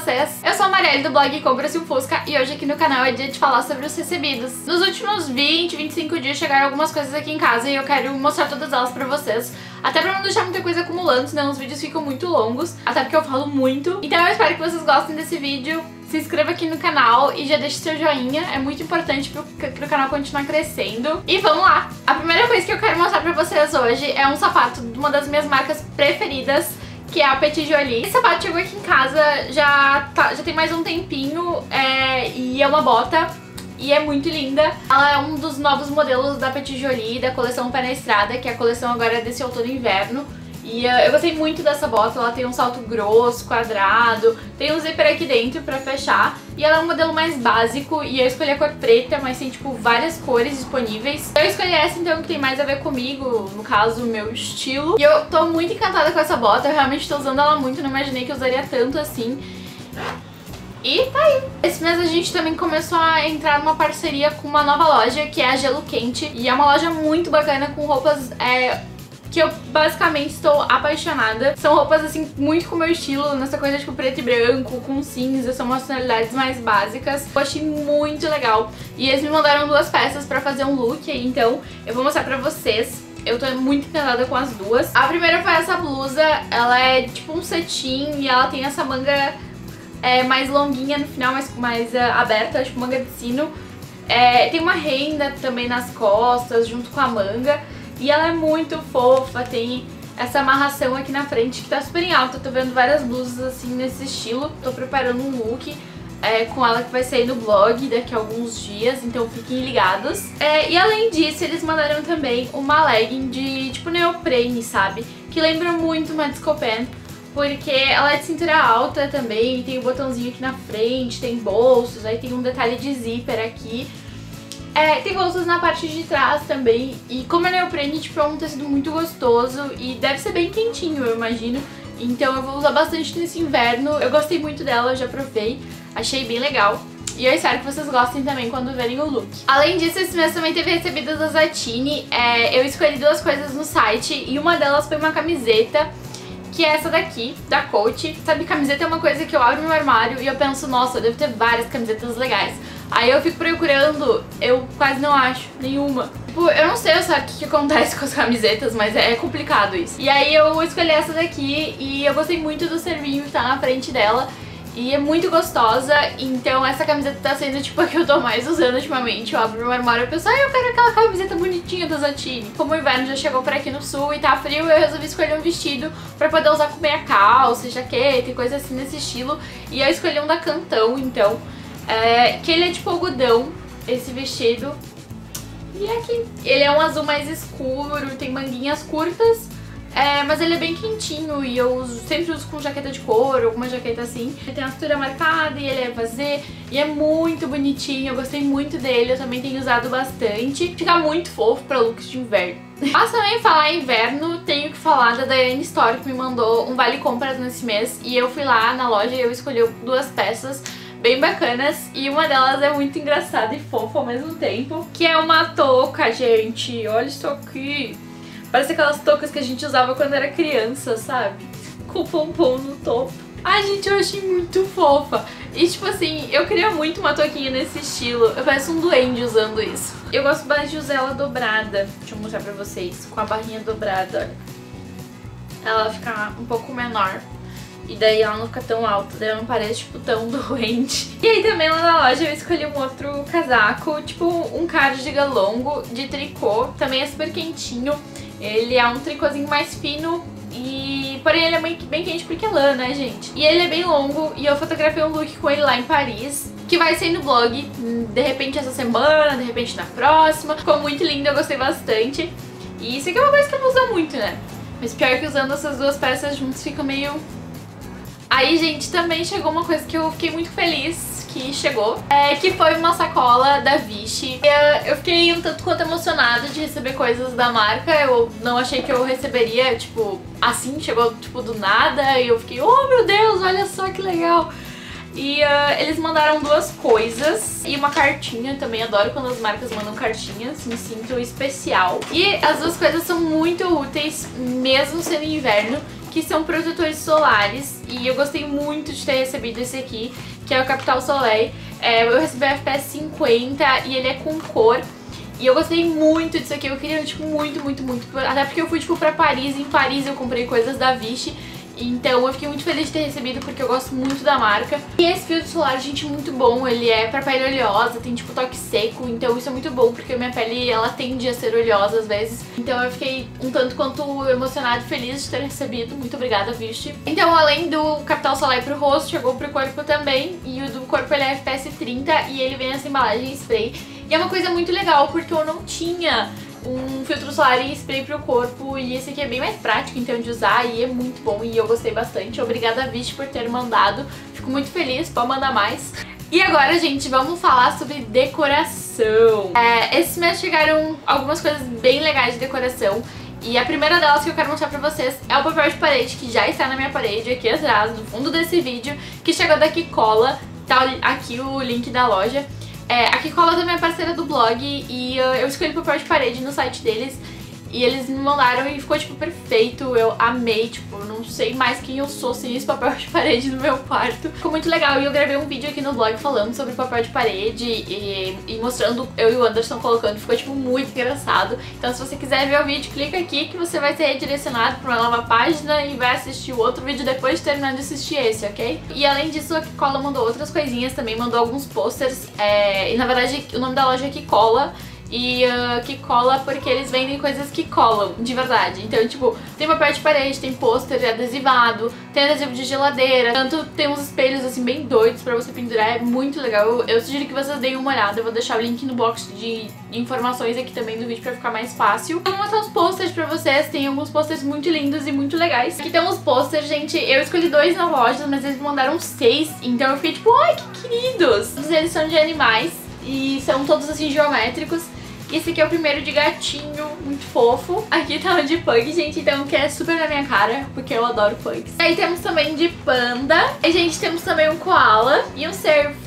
vocês? Eu sou a Marielle do blog Compra-se um Fusca e hoje aqui no canal é dia de falar sobre os recebidos. Nos últimos 20, 25 dias chegaram algumas coisas aqui em casa e eu quero mostrar todas elas pra vocês. Até pra não deixar muita coisa acumulando, senão os vídeos ficam muito longos, até porque eu falo muito. Então eu espero que vocês gostem desse vídeo. Se inscreva aqui no canal e já deixe seu joinha, é muito importante pro, pro canal continuar crescendo. E vamos lá! A primeira coisa que eu quero mostrar pra vocês hoje é um sapato de uma das minhas marcas preferidas, que é a Petit Jolie. Esse sapato chegou aqui em casa já, tá, já tem mais um tempinho é, e é uma bota e é muito linda. Ela é um dos novos modelos da Petit Jolie, da coleção Pé na Estrada, que é a coleção agora desse outono e inverno. E uh, eu gostei muito dessa bota, ela tem um salto grosso, quadrado, tem um zíper aqui dentro pra fechar. E ela é um modelo mais básico e eu escolhi a cor preta, mas tem tipo várias cores disponíveis. Eu escolhi essa então que tem mais a ver comigo, no caso, o meu estilo. E eu tô muito encantada com essa bota, eu realmente tô usando ela muito, não imaginei que eu usaria tanto assim. E tá aí. Esse mês a gente também começou a entrar numa parceria com uma nova loja, que é a Gelo Quente. E é uma loja muito bacana, com roupas... É, que eu basicamente estou apaixonada. São roupas, assim, muito com o meu estilo, nessa coisa, tipo, preto e branco, com cinza, são umas tonalidades mais básicas. Eu achei muito legal. E eles me mandaram duas peças pra fazer um look então eu vou mostrar pra vocês. Eu tô muito encantada com as duas. A primeira foi essa blusa, ela é tipo um cetim e ela tem essa manga é, mais longuinha no final, mais, mais uh, aberta, tipo manga de sino. É, tem uma renda também nas costas, junto com a manga. E ela é muito fofa, tem essa amarração aqui na frente que tá super em alta. Tô vendo várias blusas assim nesse estilo. Tô preparando um look é, com ela que vai sair no blog daqui a alguns dias, então fiquem ligados. É, e além disso, eles mandaram também uma legging de tipo neoprene, sabe? Que lembra muito uma disco pen, porque ela é de cintura alta também, tem o um botãozinho aqui na frente, tem bolsos, aí tem um detalhe de zíper aqui. É, tem bolsas na parte de trás também. E como é neoprene, tipo, é um tecido muito gostoso e deve ser bem quentinho, eu imagino. Então eu vou usar bastante nesse inverno. Eu gostei muito dela, já provei. Achei bem legal. E eu espero que vocês gostem também quando verem o look. Além disso, esse mês também teve recebidas da Zatini. É, eu escolhi duas coisas no site e uma delas foi uma camiseta que é essa daqui, da Coach. Sabe, camiseta é uma coisa que eu abro no armário e eu penso, nossa, eu devo ter várias camisetas legais. Aí eu fico procurando, eu quase não acho nenhuma. Tipo, eu não sei sabe, o que, que acontece com as camisetas, mas é complicado isso. E aí eu escolhi essa daqui e eu gostei muito do servinho que tá na frente dela. E é muito gostosa, então essa camiseta tá sendo tipo a que eu tô mais usando ultimamente. Eu abro meu armário e penso, ah, eu quero aquela camiseta bonitinha da Zatini. Como o inverno já chegou por aqui no sul e tá frio, eu resolvi escolher um vestido pra poder usar com meia calça, jaqueta e coisa assim nesse estilo. E eu escolhi um da Cantão, então, é, que ele é tipo algodão, esse vestido. E é aqui. Ele é um azul mais escuro, tem manguinhas curtas é, mas ele é bem quentinho e eu uso, sempre uso com jaqueta de couro, alguma jaqueta assim. Ele tem a costura marcada e ele é vazê e é muito bonitinho, eu gostei muito dele, eu também tenho usado bastante. Fica muito fofo pra looks de inverno. Mas também falar inverno, tenho que falar da Daiane Store que me mandou um vale compras nesse mês e eu fui lá na loja e eu escolhi duas peças bem bacanas e uma delas é muito engraçada e fofa ao mesmo tempo, que é uma touca, gente. Olha isso aqui. Parece aquelas toucas que a gente usava quando era criança, sabe? Com pompom no topo. Ai, gente, eu achei muito fofa. E, tipo assim, eu queria muito uma touquinha nesse estilo. Eu pareço um duende usando isso. Eu gosto bastante de usar ela dobrada. Deixa eu mostrar pra vocês. Com a barrinha dobrada, olha. Ela fica um pouco menor. E daí ela não fica tão alta, daí ela não parece, tipo, tão doente. E aí também lá na loja eu escolhi um outro casaco, tipo um cardigan longo de tricô. Também é super quentinho. Ele é um tricôzinho mais fino e porém ele é bem, bem quente porque é lã, né, gente? E ele é bem longo e eu fotografei um look com ele lá em Paris, que vai ser no blog, de repente essa semana, de repente na próxima. Ficou muito lindo, eu gostei bastante. E isso aqui é uma coisa que eu não uso muito, né? Mas pior que usando essas duas peças juntas fica meio... Aí, gente, também chegou uma coisa que eu fiquei muito feliz, que chegou, é, que foi uma sacola da Vichy. Eu fiquei um tanto quanto emocionada de receber coisas da marca, eu não achei que eu receberia, tipo, assim, chegou, tipo, do nada, e eu fiquei, oh meu Deus, olha só que legal. E uh, eles mandaram duas coisas e uma cartinha também. Adoro quando as marcas mandam cartinhas, me sinto especial. E as duas coisas são muito úteis, mesmo sendo inverno que são protetores solares e eu gostei muito de ter recebido esse aqui, que é o Capital Soleil. É, eu recebi o FPS 50 e ele é com cor. E eu gostei muito disso aqui, eu queria, tipo, muito, muito, muito. Até porque eu fui, tipo, pra Paris, em Paris eu comprei coisas da Vichy. Então eu fiquei muito feliz de ter recebido porque eu gosto muito da marca. E esse filtro solar, gente, muito bom. Ele é pra pele oleosa, tem tipo toque seco, então isso é muito bom porque minha pele, ela tende a ser oleosa às vezes. Então eu fiquei um tanto quanto emocionada e feliz de ter recebido. Muito obrigada, Vichy. Então além do Capital Solar pro rosto, chegou pro corpo também. E o do corpo ele é FPS 30 e ele vem nessa embalagem spray. E é uma coisa muito legal porque eu não tinha um filtro solar e spray pro corpo e esse aqui é bem mais prático então de usar e é muito bom e eu gostei bastante. Obrigada Vichy por ter mandado, fico muito feliz, pode mandar mais. E agora, gente, vamos falar sobre decoração. É, esse mês chegaram algumas coisas bem legais de decoração e a primeira delas que eu quero mostrar pra vocês é o papel de parede que já está na minha parede aqui atrás, no fundo desse vídeo, que chegou daqui cola, tá aqui o link da loja. É, a Kikola também é parceira do blog e uh, eu escolhi papel de parede no site deles e eles me mandaram e ficou, tipo, perfeito. Eu amei, tipo, não sei mais quem eu sou sem esse papel de parede no meu quarto. Ficou muito legal e eu gravei um vídeo aqui no blog falando sobre papel de parede e, e mostrando eu e o Anderson colocando. Ficou, tipo, muito engraçado. Então se você quiser ver o vídeo, clica aqui que você vai ser redirecionado para uma nova página e vai assistir o outro vídeo depois de terminar de assistir esse, ok? E além disso, a Kikola mandou outras coisinhas também, mandou alguns posters. É... E na verdade, o nome da loja é Kikola e uh, que cola porque eles vendem coisas que colam, de verdade. Então, tipo, tem papel de parede, tem pôster adesivado, tem adesivo de geladeira, tanto tem uns espelhos assim bem doidos pra você pendurar, é muito legal. Eu, eu sugiro que vocês deem uma olhada, eu vou deixar o link no box de informações aqui também do vídeo pra ficar mais fácil. Vou mostrar os posters pra vocês, tem alguns posters muito lindos e muito legais. Aqui tem uns posters, gente, eu escolhi dois na loja, mas eles me mandaram seis, então eu fiquei tipo, ai que queridos! Todos eles são de animais e são todos assim geométricos. Esse aqui é o primeiro de gatinho, muito fofo. Aqui tá o de pug, gente, então que é super na minha cara, porque eu adoro pugs. Aí temos também de panda. E, gente, temos também um koala e um cervo.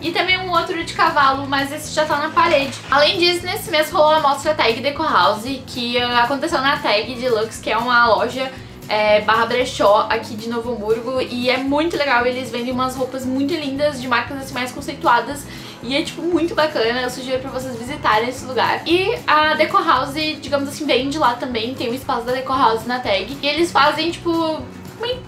E também um outro de cavalo, mas esse já tá na parede. Além disso, nesse mês rolou a mostra Tag Deco House, que uh, aconteceu na Tag Deluxe, que é uma loja é, barra brechó aqui de Novo Hamburgo. E é muito legal, eles vendem umas roupas muito lindas, de marcas assim mais conceituadas. E é, tipo, muito bacana, eu sugiro pra vocês visitarem esse lugar. E a Deco House, digamos assim, vende lá também, tem o espaço da Deco House na tag. E eles fazem, tipo,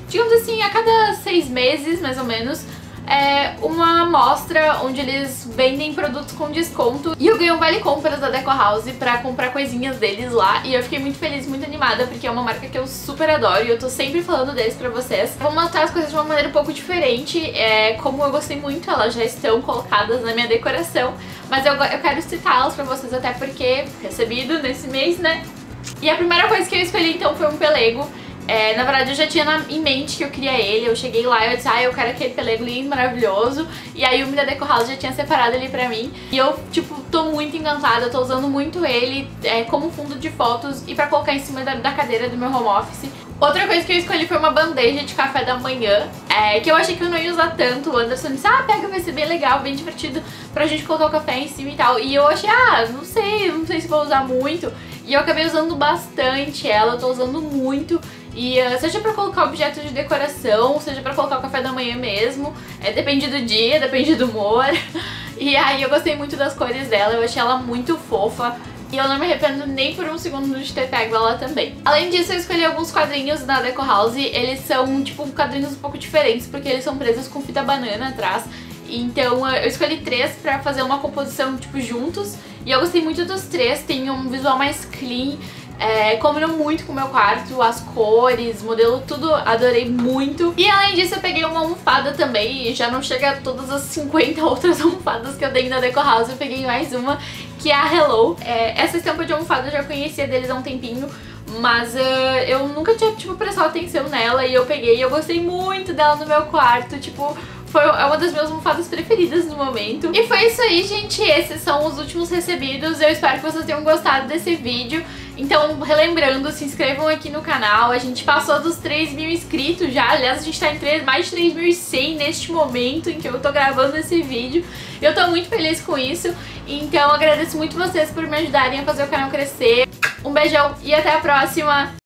digamos assim, a cada seis meses, mais ou menos, é uma mostra onde eles vendem produtos com desconto. E eu ganhei um vale compras da Deco House pra comprar coisinhas deles lá. E eu fiquei muito feliz, muito animada porque é uma marca que eu super adoro e eu tô sempre falando deles pra vocês. Vou mostrar as coisas de uma maneira um pouco diferente, é, como eu gostei muito, elas já estão colocadas na minha decoração, mas eu, eu quero citá-las pra vocês até porque recebido nesse mês, né? E a primeira coisa que eu escolhi então foi um pelego é, na verdade, eu já tinha na, em mente que eu queria ele. Eu cheguei lá e eu disse, ah, eu quero aquele pelego lindo, maravilhoso. E aí o Mida Deco House já tinha separado ele pra mim. E eu, tipo, tô muito encantada. Eu tô usando muito ele é, como fundo de fotos e pra colocar em cima da, da cadeira do meu home office. Outra coisa que eu escolhi foi uma bandeja de café da manhã, é, que eu achei que eu não ia usar tanto. O Anderson disse, ah, pega, vai ser bem legal, bem divertido pra gente colocar o café em cima e tal. E eu achei, ah, não sei, não sei se vou usar muito. E eu acabei usando bastante ela, eu tô usando muito. E uh, seja pra colocar objetos de decoração, seja pra colocar o café da manhã mesmo, é, depende do dia, depende do humor. E aí eu gostei muito das cores dela, eu achei ela muito fofa. E eu não me arrependo nem por um segundo de ter pego ela também. Além disso, eu escolhi alguns quadrinhos da Deco House. Eles são, tipo, quadrinhos um pouco diferentes, porque eles são presos com fita banana atrás. Então eu escolhi três pra fazer uma composição, tipo, juntos. E eu gostei muito dos três, tem um visual mais clean, é, combinou muito com o meu quarto, as cores, modelo, tudo adorei muito. E além disso eu peguei uma almofada também, e já não chega a todas as 50 outras almofadas que eu dei na Deco House, eu peguei mais uma, que é a Hello. É, essa estampa de almofada eu já conhecia deles há um tempinho, mas uh, eu nunca tinha, tipo, prestado atenção nela e eu peguei e eu gostei muito dela no meu quarto, tipo, foi é uma das minhas almofadas preferidas no momento. E foi isso aí, gente. Esses são os últimos recebidos. Eu espero que vocês tenham gostado desse vídeo. Então, relembrando, se inscrevam aqui no canal. A gente passou dos 3 mil inscritos já. Aliás, a gente tá em 3, mais de 3.100 neste momento em que eu tô gravando esse vídeo. Eu tô muito feliz com isso. Então, agradeço muito vocês por me ajudarem a fazer o canal crescer. Um beijão e até a próxima!